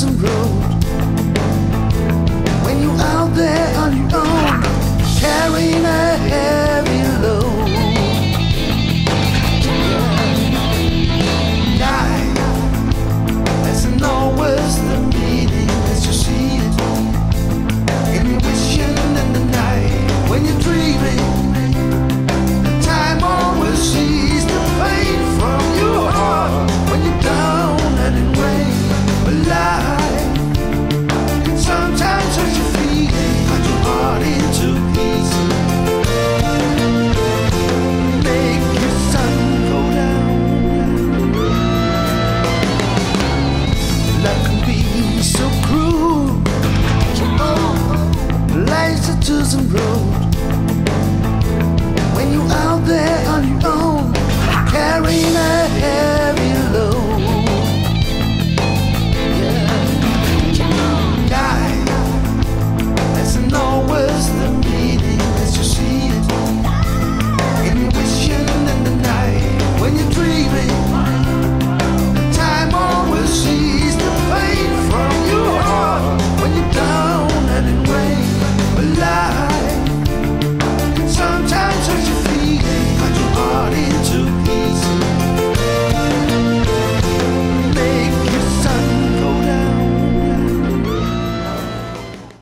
blossom grow. so cruel. Life's a chosen road. When you're out there on your own.